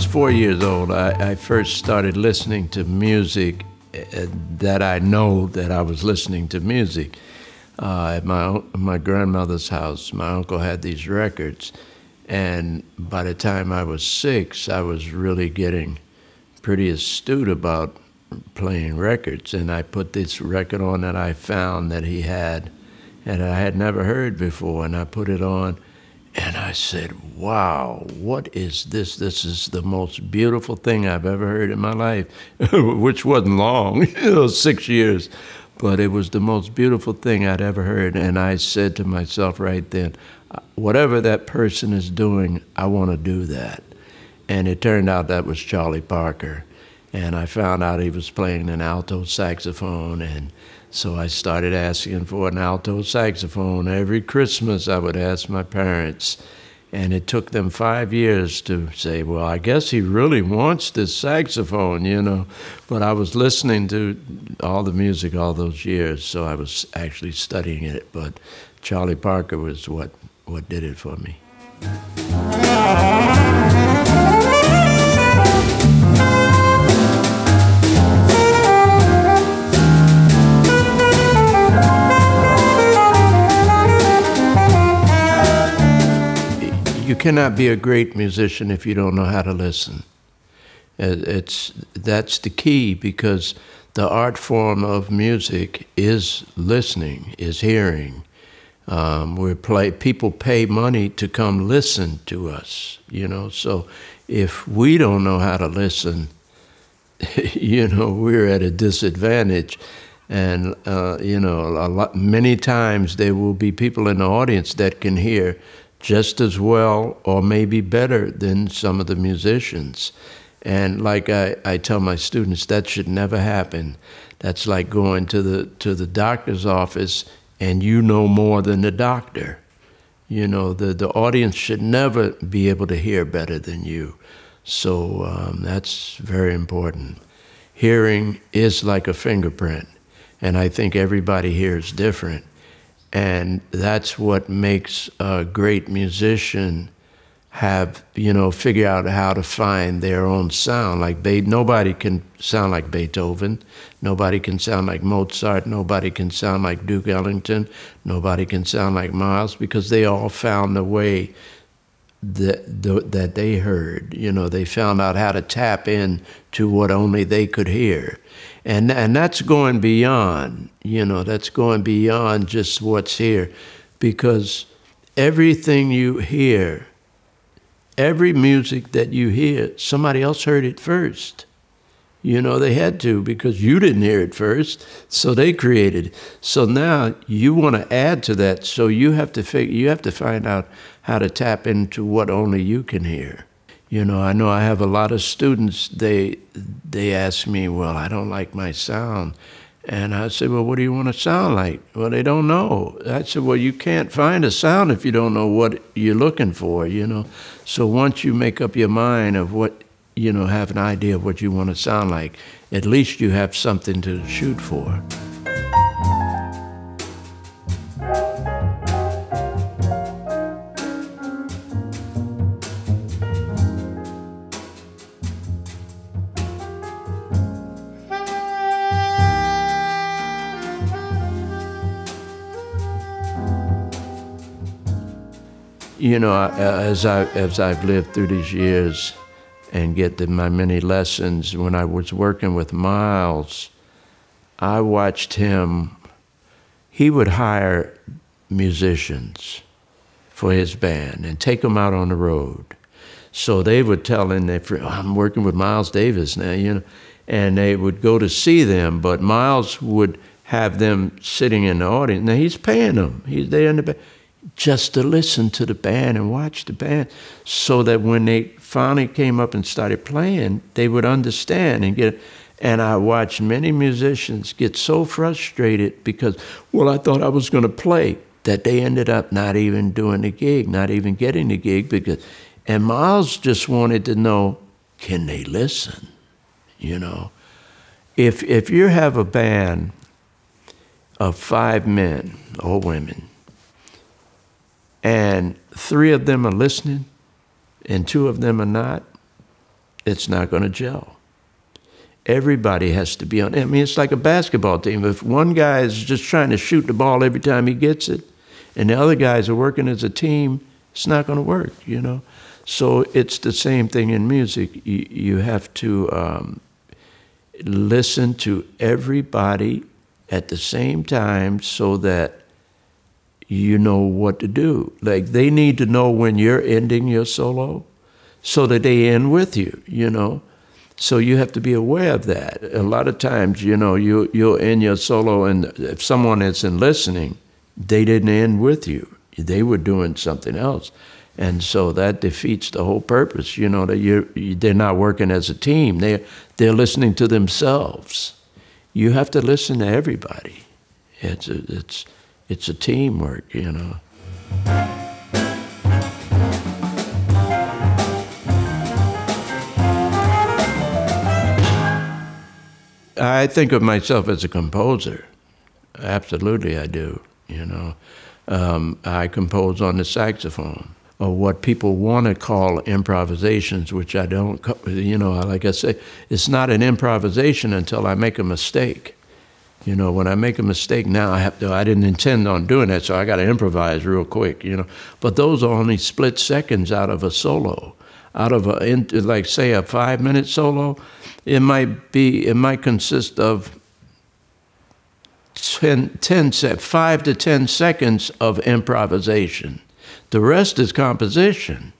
Was four years old, I, I first started listening to music uh, that I know that I was listening to music. Uh, at my my grandmother's house, my uncle had these records, and by the time I was six, I was really getting pretty astute about playing records. And I put this record on that I found that he had, and I had never heard before, and I put it on and I said, wow, what is this? This is the most beautiful thing I've ever heard in my life, which wasn't long, you know, six years. But it was the most beautiful thing I'd ever heard. And I said to myself right then, uh, whatever that person is doing, I want to do that. And it turned out that was Charlie Parker. And I found out he was playing an alto saxophone and so I started asking for an alto saxophone. Every Christmas, I would ask my parents. And it took them five years to say, well, I guess he really wants this saxophone, you know. But I was listening to all the music all those years, so I was actually studying it. But Charlie Parker was what, what did it for me. You cannot be a great musician if you don't know how to listen. It's, that's the key because the art form of music is listening, is hearing. Um, we play, people pay money to come listen to us, you know. So if we don't know how to listen, you know, we're at a disadvantage. And, uh, you know, a lot, many times there will be people in the audience that can hear just as well or maybe better than some of the musicians. And like I, I tell my students, that should never happen. That's like going to the to the doctor's office and you know more than the doctor. You know, the, the audience should never be able to hear better than you. So um, that's very important. Hearing is like a fingerprint, and I think everybody hears different. And that's what makes a great musician have, you know, figure out how to find their own sound. Like Be- nobody can sound like Beethoven, nobody can sound like Mozart, nobody can sound like Duke Ellington, nobody can sound like Miles because they all found the way that that they heard. You know, they found out how to tap in to what only they could hear. And, and that's going beyond, you know, that's going beyond just what's here. Because everything you hear, every music that you hear, somebody else heard it first. You know, they had to because you didn't hear it first, so they created. So now you want to add to that, so you have to figure, you have to find out how to tap into what only you can hear. You know, I know I have a lot of students, they, they ask me, well, I don't like my sound. And I said, well, what do you want to sound like? Well, they don't know. I said, well, you can't find a sound if you don't know what you're looking for, you know. So once you make up your mind of what, you know, have an idea of what you want to sound like, at least you have something to shoot for. You know, as I as I've lived through these years and get the, my many lessons, when I was working with Miles, I watched him. He would hire musicians for his band and take them out on the road. So they would tell in their friend, oh, I'm working with Miles Davis now, you know, and they would go to see them, but Miles would have them sitting in the audience. Now he's paying them. He's there in the band just to listen to the band and watch the band so that when they finally came up and started playing, they would understand and get. And I watched many musicians get so frustrated because, well, I thought I was going to play, that they ended up not even doing the gig, not even getting the gig because, and Miles just wanted to know, can they listen? You know, if if you have a band of five men or women and three of them are listening and two of them are not, it's not going to gel. Everybody has to be on. I mean, it's like a basketball team. If one guy is just trying to shoot the ball every time he gets it, and the other guys are working as a team, it's not going to work, you know. So it's the same thing in music. You, you have to um, listen to everybody at the same time so that you know what to do. Like they need to know when you're ending your solo so that they end with you, you know. So you have to be aware of that. A lot of times, you know, you you'll end your solo and if someone isn't listening, they didn't end with you. They were doing something else. And so that defeats the whole purpose, you know, that you're, they're not working as a team. They're, they're listening to themselves. You have to listen to everybody. It's it's, it's a teamwork, you know. I think of myself as a composer. Absolutely, I do. You know, um, I compose on the saxophone or what people want to call improvisations, which I don't. You know, like I say, it's not an improvisation until I make a mistake. You know, when I make a mistake now, I have to. I didn't intend on doing that, so I got to improvise real quick. You know, but those are only split seconds out of a solo, out of a like say a five minute solo. It might be. It might consist of 10, 10 five to ten seconds of improvisation. The rest is composition.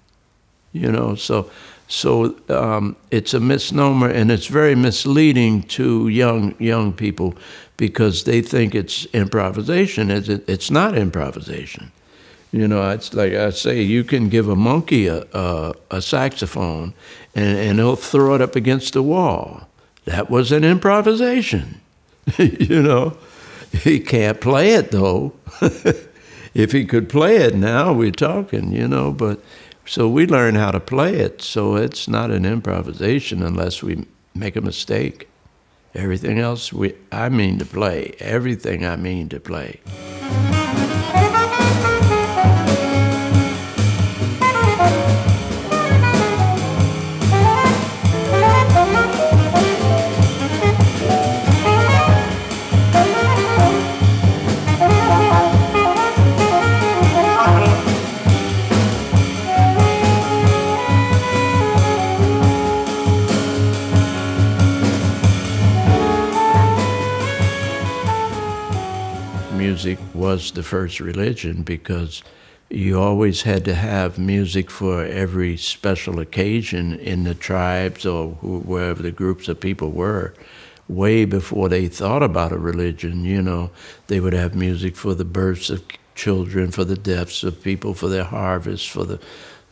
You know, so so um, it's a misnomer, and it's very misleading to young young people because they think it's improvisation. It's, it's not improvisation. You know, it's like I say, you can give a monkey a, a, a saxophone and, and he'll throw it up against the wall. That was an improvisation. you know, he can't play it though. if he could play it now, we're talking, you know, but so we learn how to play it. So it's not an improvisation unless we make a mistake. Everything else we, I mean to play. Everything I mean to play. The first religion because you always had to have music for every special occasion in the tribes or wherever the groups of people were. Way before they thought about a religion, you know, they would have music for the births of children, for the deaths of people, for their harvests, for the,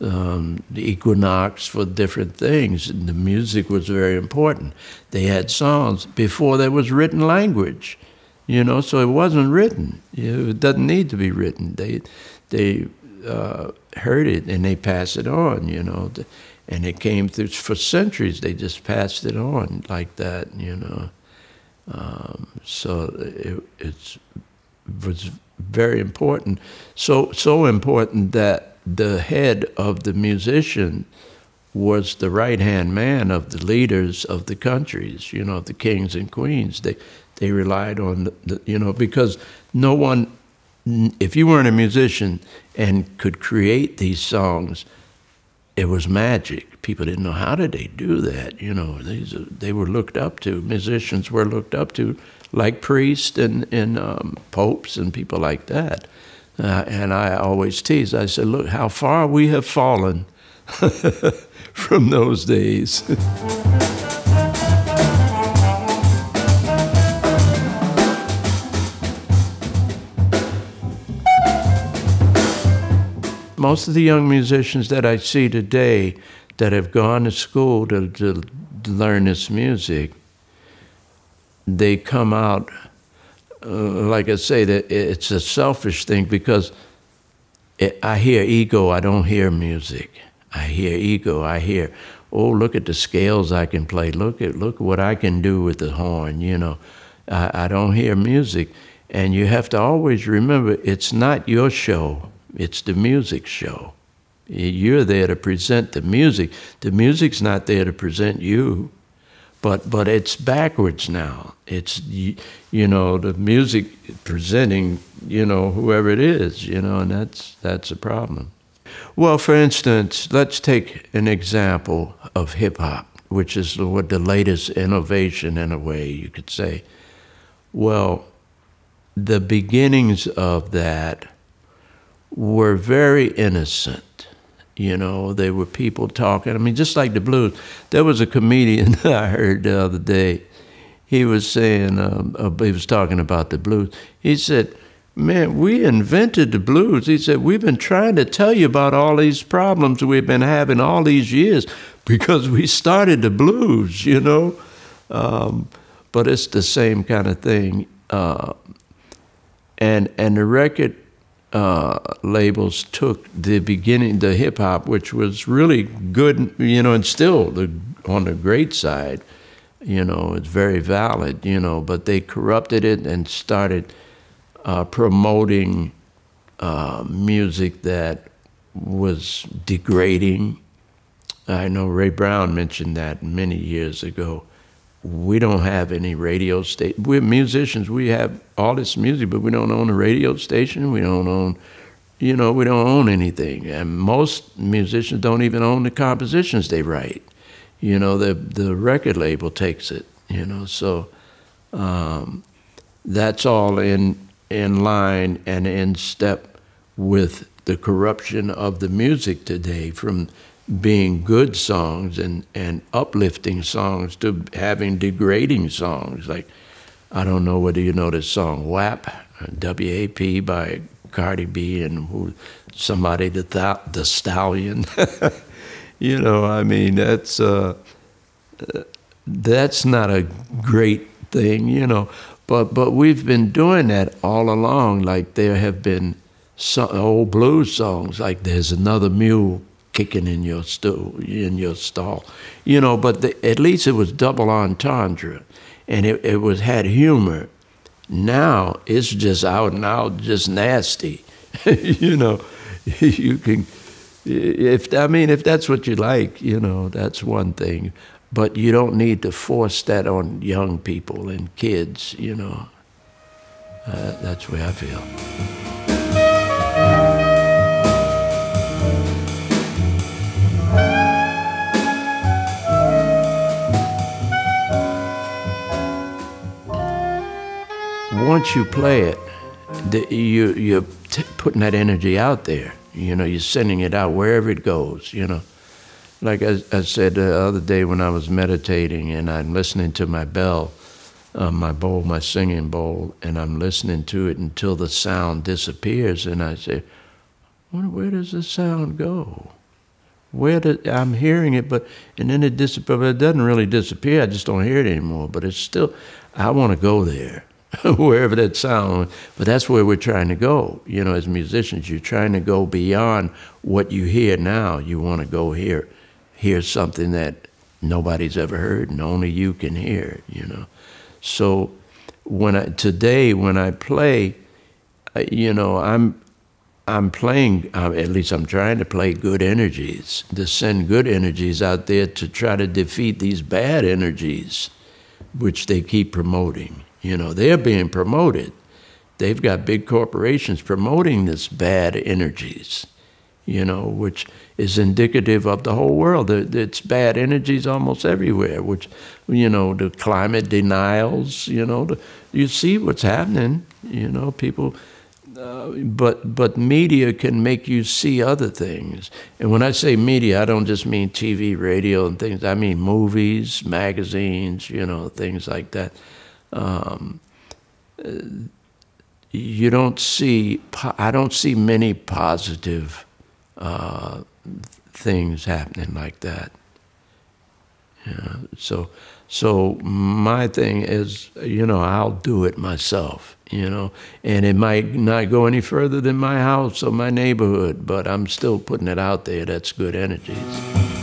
um, the equinox, for different things. And the music was very important. They had songs before there was written language you know. So it wasn't written. It doesn't need to be written. They they uh, heard it and they passed it on, you know. And it came through for centuries. They just passed it on like that, you know. Um, so it it's, was very important. So so important that the head of the musician was the right hand man of the leaders of the countries, you know, the kings and queens. They they relied on the, the, you know because no one if you weren't a musician and could create these songs it was magic. People didn't know how did they do that you know? These they were looked up to musicians were looked up to like priests and, and um, popes and people like that. Uh, and i always tease i said look how far we have fallen from those days most of the young musicians that I see today that have gone to school to, to learn this music, they come out, uh, like I say, that it's a selfish thing because it, I hear ego, I don't hear music. I hear ego, I hear, oh, look at the scales I can play. Look at look what I can do with the horn, you know. I, I don't hear music. And you have to always remember it's not your show it's the music show. You're there to present the music. The music's not there to present you. But but it's backwards now. It's you know the music presenting you know whoever it is you know, and that's that's a problem. Well, for instance, let's take an example of hip hop, which is what the latest innovation in a way you could say. Well, the beginnings of that were very innocent. You know, they were people talking. I mean, just like the blues. There was a comedian I heard the other day. He was saying, um, uh, he was talking about the blues. He said, Man, we invented the blues. He said, We've been trying to tell you about all these problems we've been having all these years because we started the blues, you know? Um, but it's the same kind of thing. Uh, and, and the record uh, labels took the beginning, the hip hop, which was really good, you know, and still the, on the great side, you know, it's very valid, you know, but they corrupted it and started uh, promoting uh, music that was degrading. I know Ray Brown mentioned that many years ago we don't have any radio station. We're musicians. We have all this music, but we don't own a radio station. We don't own, you know, we don't own anything. And most musicians don't even own the compositions they write. You know, the the record label takes it. You know, so um, that's all in in line and in step with the corruption of the music today from being good songs and, and uplifting songs to having degrading songs. Like, I don't know whether you know this song, WAP, W-A-P by Cardi B and who, somebody, the, the Stallion. you know, I mean, that's, uh, that's not a great thing, you know. But, but we've been doing that all along. Like there have been old blues songs, like There's Another Mule kicking in your stool, in your stall, you know. But the, at least it was double entendre, and it, it was had humor. Now it's just out and out, just nasty, you know. you can, if I mean, if that's what you like, you know, that's one thing. But you don't need to force that on young people and kids, you know. Uh, that's the way I feel. Once you play it, the, you, you're putting that energy out there. You know, you're sending it out wherever it goes, you know. Like I, I said the other day when I was meditating and I'm listening to my bell, uh, my bowl, my singing bowl, and I'm listening to it until the sound disappears. And I say, where does the sound go? Where did, I'm hearing it, but and then it disappears. But it doesn't really disappear. I just don't hear it anymore. But it's still, I want to go there. wherever that sound. But that's where we're trying to go. You know, as musicians, you're trying to go beyond what you hear now. You want to go hear, hear something that nobody's ever heard and only you can hear. You know, so when I today when I play, you know, I'm I'm playing, at least I'm trying to play good energies, to send good energies out there to try to defeat these bad energies, which they keep promoting. You know, they're being promoted. They've got big corporations promoting this bad energies, you know, which is indicative of the whole world. It's bad energies almost everywhere, which, you know, the climate denials, you know, the, you see what's happening, you know, people. Uh, but but media can make you see other things. And when I say media, I don't just mean TV, radio, and things. I mean movies, magazines, you know, things like that um, you don't see, I don't see many positive uh, things happening like that. Yeah, so, so my thing is, you know, I'll do it myself, you know, and it might not go any further than my house or my neighborhood, but I'm still putting it out there. That's good energies.